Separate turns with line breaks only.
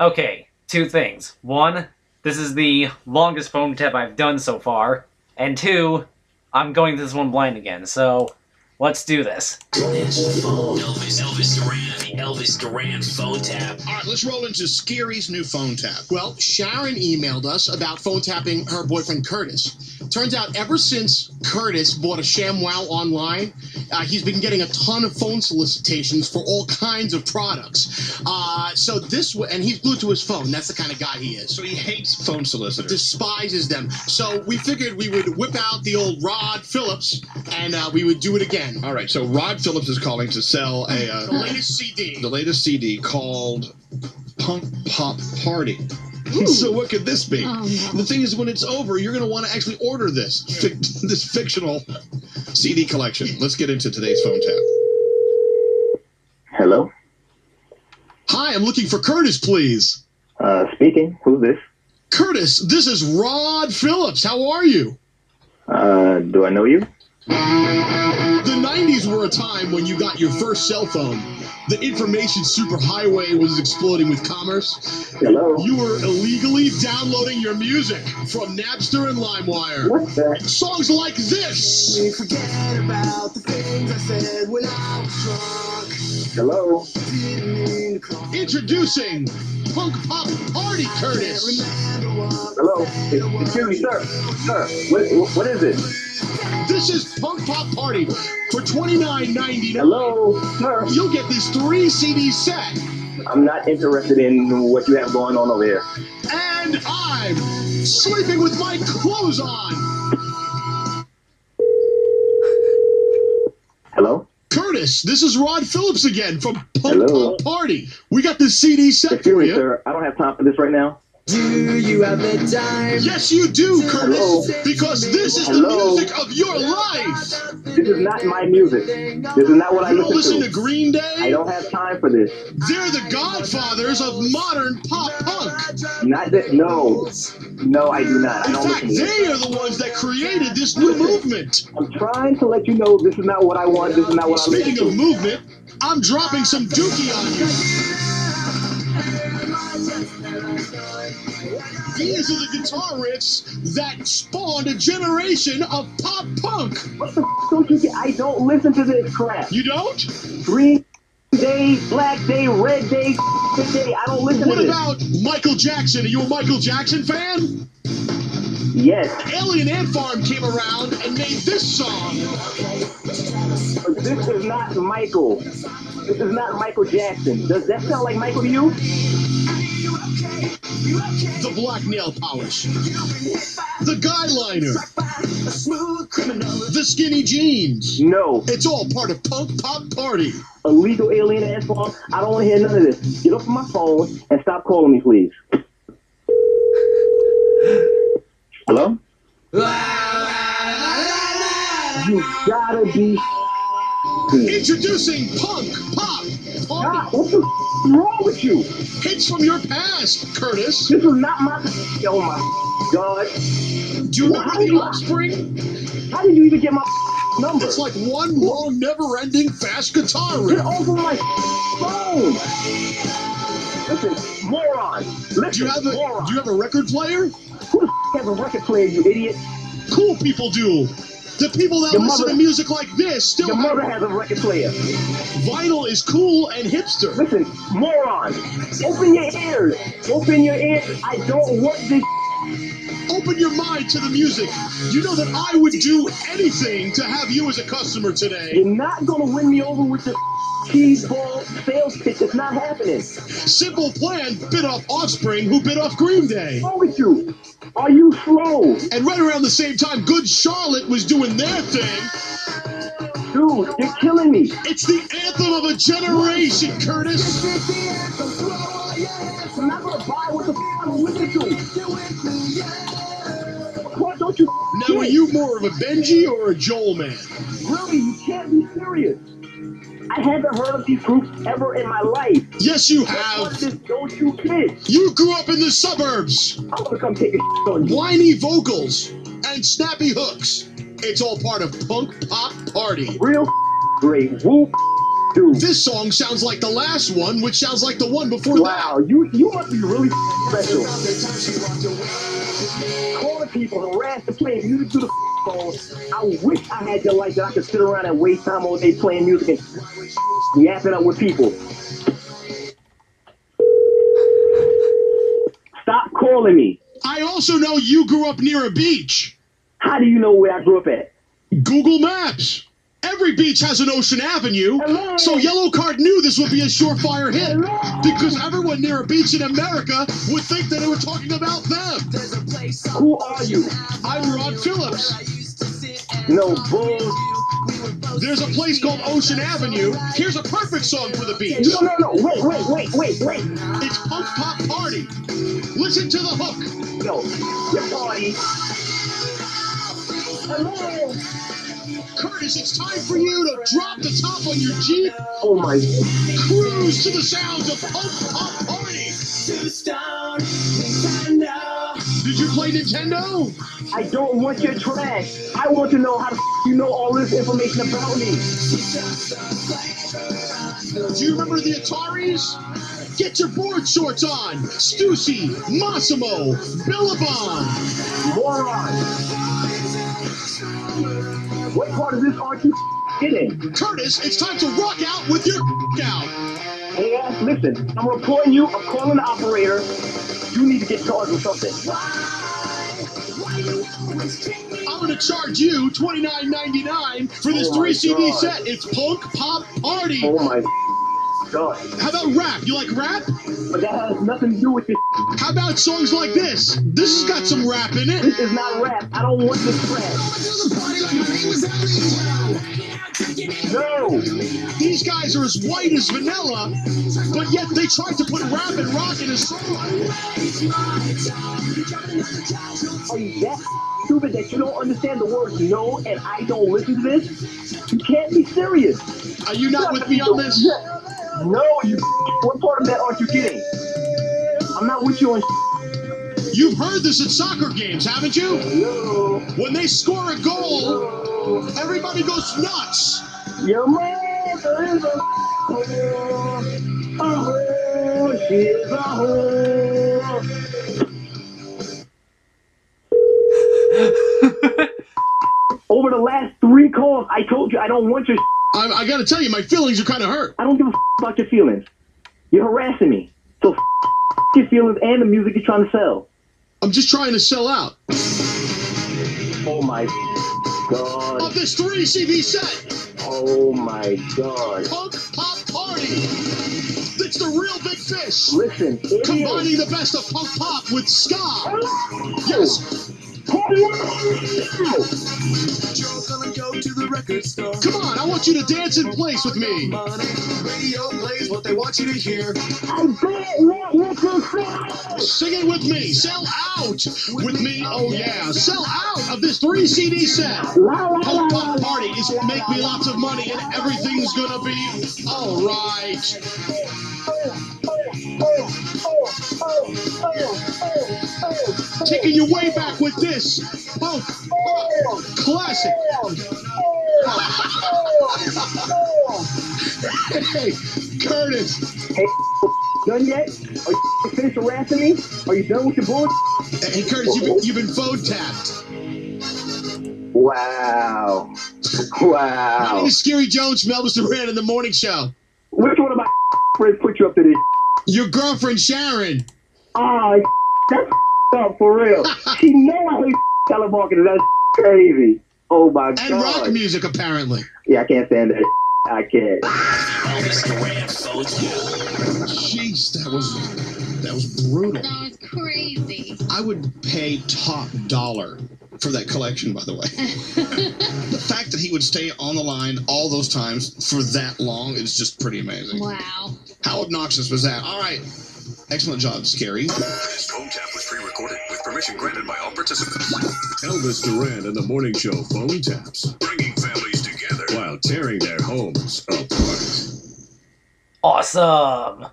Okay, two things. One, this is the longest phone tap I've done so far. And two, I'm going this one blind again, so let's do this.
Don't answer the phone. Elvis, Elvis Duran, the Elvis Duran phone tap.
All right, let's roll into Scary's new phone tap. Well, Sharon emailed us about phone tapping her boyfriend Curtis. Turns out, ever since Curtis bought a ShamWow online, uh, he's been getting a ton of phone solicitations for all kinds of products. Uh, so this, w- and he's glued to his phone. That's the kind of guy he is.
So he hates phone solicitors.
Despises them. So we figured we would whip out the old Rod Phillips and uh, we would do it again.
All right, so Rod Phillips is calling to sell a
The
uh,
latest CD.
the latest CD called Punk Pop Party. So what could this be?
Oh, no.
The thing is, when it's over, you're going to want to actually order this fic- this fictional CD collection. Let's get into today's phone tap.
Hello,
Hi, I'm looking for Curtis, please.
uh, speaking. Who's this?
Curtis, this is Rod Phillips. How are you?
Uh, do I know you?
The 90s were a time when you got your first cell phone. The information superhighway was exploding with commerce.
Hello.
You were illegally downloading your music from Napster and LimeWire.
What's that?
Songs like this.
Forget about the things I said when I was drunk.
Hello.
Didn't mean to call.
Introducing Punk Pop Party Curtis.
Hello. Excuse me, sir. Sir, what, what is it?
This is Punk Pop Party for $29.99.
Hello, sir.
You'll get this three CD set.
I'm not interested in what you have going on over here.
And I'm sleeping with my clothes on. This is Rod Phillips again from Punk
Hello.
Pop Party. We got the CD set
Excuse
for
me,
you.
sir. I don't have time for this right now.
Do you have the time?
Yes, you do, Curtis, because this is the music of your life.
This is not my music. This is not what I
You don't listen
listen
to
to.
Green
I
Day?
don't have time for this.
They're the godfathers of modern pop punk.
Not that. No. No, I do not. I
In
don't
fact,
listen to this.
they are the ones that created this new movement.
I'm trying to let you know this is not what I want. This is not what I listen
Speaking of
to.
movement, I'm dropping some dookie on you. These are the guitar riffs that spawned a generation of pop punk.
What the f- don't you get? I don't listen to this crap.
You don't?
Green Day, Black Day, Red Day, Day. I don't listen
What
to this.
What about Michael Jackson? Are you a Michael Jackson fan?
Yes,
Alien Ant Farm came around and made this song.
this is not Michael. This is not Michael Jackson. Does that sound like Michael to you?
The black nail polish. The guy liner. The skinny jeans.
No.
It's all part of Punk Pop Party.
Illegal alien ass form. I don't want to hear none of this. Get off my phone and stop calling me, please. Hello? You gotta be.
Introducing Punk Pop Party.
what the f- is wrong with you?
Hits from your past, Curtis.
This is not my. Oh my god.
Do you remember the offspring?
How did you even get my number?
It's like one long, never-ending fast guitar
Get
riff.
off of my phone! Listen, moron! Listen,
Do you have a
moron!
Do you have a record player?
Who the f- has a record player, you idiot?
Cool people do. The people that
Your
listen
mother-
to music like this still
Your
have
mother has a record player.
vinyl is cool and hipster.
Listen, moron! Open your ears! Open your ears! I don't want this.
Open your mind to the music. You know that I would do anything to have you as a customer today.
You're not gonna win me over with the cheese ball sales pitch. It's not happening.
Simple Plan bit off Offspring, who bit off Green Day.
What's wrong with you? Are you slow?
And right around the same time, Good Charlotte was doing their thing.
Dude, you're killing me.
It's the anthem of a generation, Curtis.
I'm not gonna buy what the f- I'm listening to. Why don't you
Now, are you more of a Benji or a Joel man?
Really, you can't be serious. I haven't heard of these groups ever in my life.
Yes, you have.
this don't you kids?
You grew up in the suburbs.
I'm gonna come take a on you.
Whiny vocals and snappy hooks. It's all part of Punk Pop Party.
Real great. Whoop Dude.
This song sounds like the last one, which sounds like the one before that.
Wow, you you must be really special. Calling people, harassing, playing music through the phone. I wish I had your life that I could sit around and waste time all day playing music and yapping up with people. Stop calling me.
I also know you grew up near a beach.
How do you know where I grew up at?
Google Maps. Every beach has an Ocean Avenue,
Hello?
so Yellowcard knew this would be a surefire hit
Hello?
because everyone near a beach in America would think that they were talking about them.
Who are you?
I'm Rod Phillips.
No bull.
There's a place called Ocean Avenue. Here's a perfect song for the beach.
No, no, no. Wait, wait, wait, wait, wait.
It's Punk Pop Party. Listen to the hook.
Yo, your party. Hello.
Curtis, it's time for you to drop the top on your Jeep,
Oh my.
cruise to the sounds of Punk Pop Party. Did you play Nintendo?
I don't want your trash. I want to know how the f- you know all this information about me.
Do you remember the Ataris? Get your board shorts on. Stussy, Mossimo, Billabong.
Moron. What part of this aren't you getting?
Curtis, it's time to rock out with your out.
Hey, ass, listen. I'm reporting you. I'm calling the operator. You need to get charged with something. Why?
I'm gonna charge you $29.99 for this
Oh
three CD
God.
set. It's Punk Pop Party.
Oh my god.
How about rap? You like rap?
But that has nothing to do with this.
How about songs like this? This has got some rap in it.
This is not rap. I don't want this trash. No.
These guys are as white as vanilla, but yet they tried to put rap and rock in a song.
Are you that stupid that you don't understand the words no and I don't listen to this? You can't be serious.
Are you not with me on this?
No, you. What part of that aren't you getting? I'm not with you on.
You've heard this at soccer games, haven't you?
No.
When they score a goal, everybody goes nuts.
Your mother is a whore. A whore. She's a whore. Over the last three calls, I told you I don't want your.
I, I gotta tell you, my feelings are kind of hurt.
I don't give a about your feelings. You're harassing me. So your feelings and the music you're trying to sell.
I'm just trying to sell out
Oh my god.
of this three CD set.
Oh my god.
Punk Pop Party. It's the Reel Big Fish.
Listen, idiot.
Combining the best of punk pop with ska. Yes.
Joe's record store.
Come on, I want you to dance in place with me.
Money, radio plays what they want you to hear.
I bet not what you said.
Sing it with me. Sell out with me. Oh yeah. Sell out of this three CD set.
La, la,
Punk
la,
Pop
la.
Party is make me lots of money and everything's gonna be all right. Taking you way back with this punk pop classic. Hey, Curtis.
Hey, done yet? Are you finished harassing me? Are you done with your bullshit?
Hey, Curtis, you've been, you've been phone tapped.
Wow. Wow.
name is Scary Jones from Elvis Duran in the Morning Show.
Which one of my friends put you up to this?
Your girlfriend Sharon.
Ah, that's up for real. She know I hate telemarketers. That's crazy. Oh my
And rock music, apparently.
Yeah, I can't stand that. I can't.
Elvis Duran phone tap.
Jeez, that was that was brutal.
That was crazy.
I would pay top dollar for that collection, by the way. the fact that he would stay on the line all those times for that long is just pretty amazing.
wow.
How obnoxious was that? All right. Excellent job, Scary.
This phone tap was pre-recorded with permission granted by all participants.
Elvis Duran and the Morning Show phone taps
Bringing families together.
while tearing their homes apart.
Awesome.